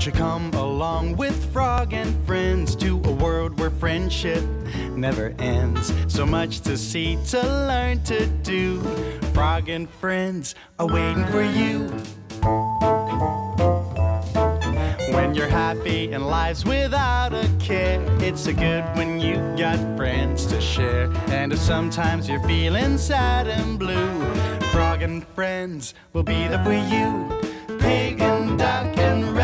Won't you come along with Frog and friends to a world where friendship never ends? So much to see, to learn, to do. Frog and friends are waiting for you. When you're happy and life's without a care, it's a good when you've got friends to share. And if sometimes you're feeling sad and blue, Frog and friends will be there for you. Pig and duck and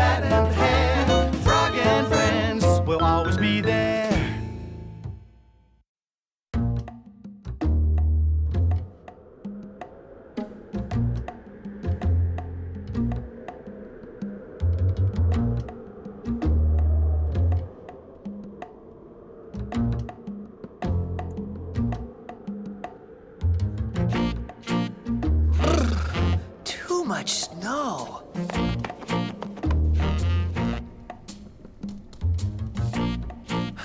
much snow.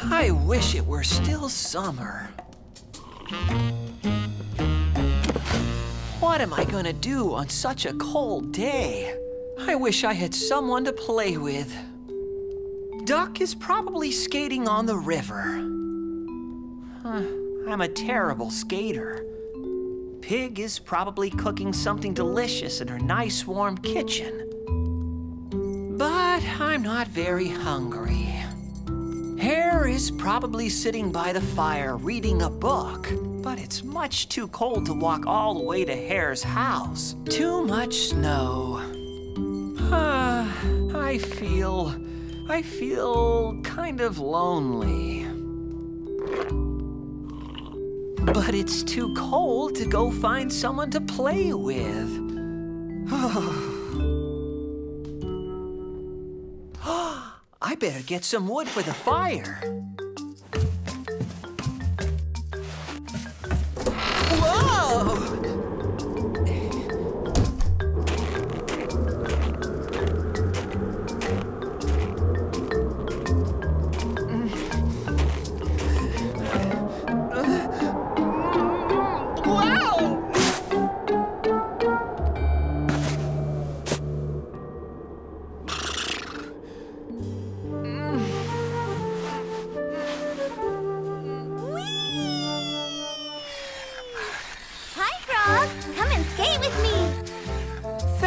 I wish it were still summer. What am I gonna do on such a cold day? I wish I had someone to play with. Duck is probably skating on the river. Huh, I'm a terrible skater. Pig is probably cooking something delicious in her nice warm kitchen. But I'm not very hungry. Hare is probably sitting by the fire reading a book, but it's much too cold to walk all the way to Hare's house. Too much snow. Ah, I feel. I feel kind of lonely. But it's too cold to go find someone to play with. I better get some wood for the fire.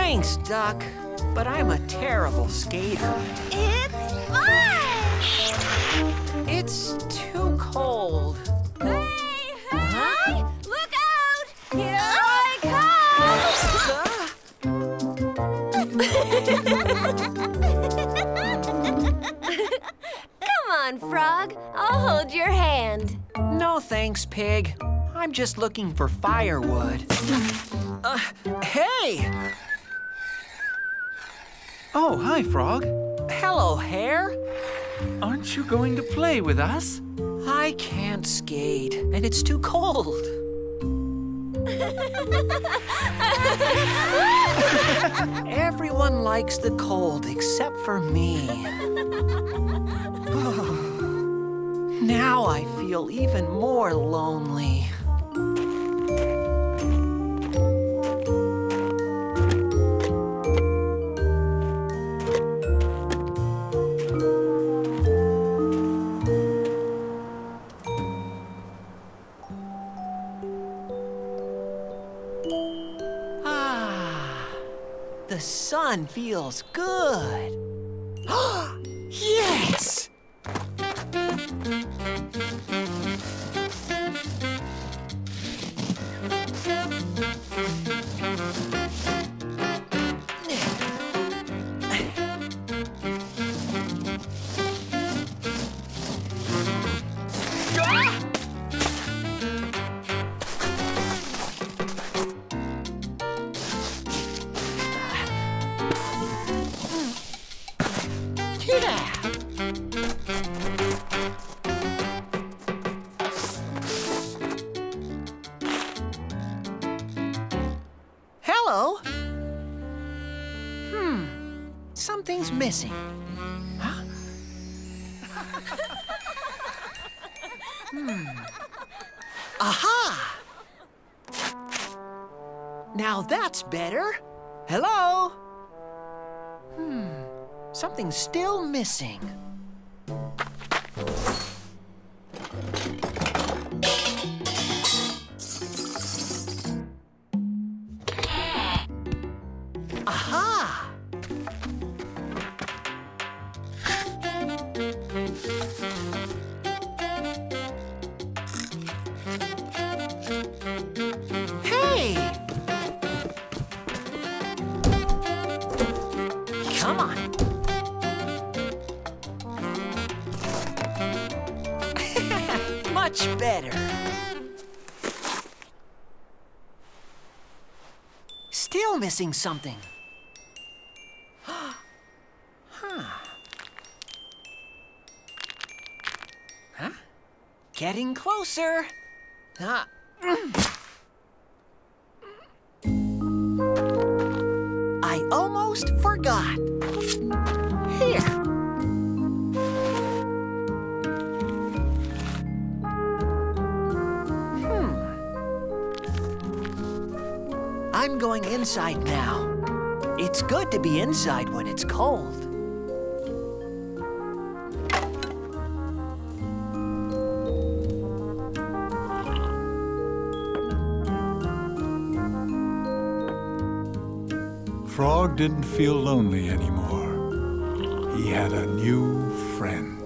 Thanks, Duck, but I'm a terrible skater. It's fun. It's too cold. Hey, hey! Look out! Here I come! come on, Frog. I'll hold your hand. No thanks, Pig. I'm just looking for firewood. Uh, hey! Oh, hi, Frog. Hello, Hare. Aren't you going to play with us? I can't skate, and it's too cold. Everyone likes the cold except for me. now I feel even more lonely. The sun feels good. yes! Yeah! Something's missing. Huh? hmm. Aha! Now that's better. Hello? Hmm. Something's still missing. Aha! Come on. Much better. Still missing something. huh. Huh? Getting closer. Ah. almost forgot. Here. Hmm. I'm going inside now. It's good to be inside when it's cold. Frog didn't feel lonely anymore. He had a new friend.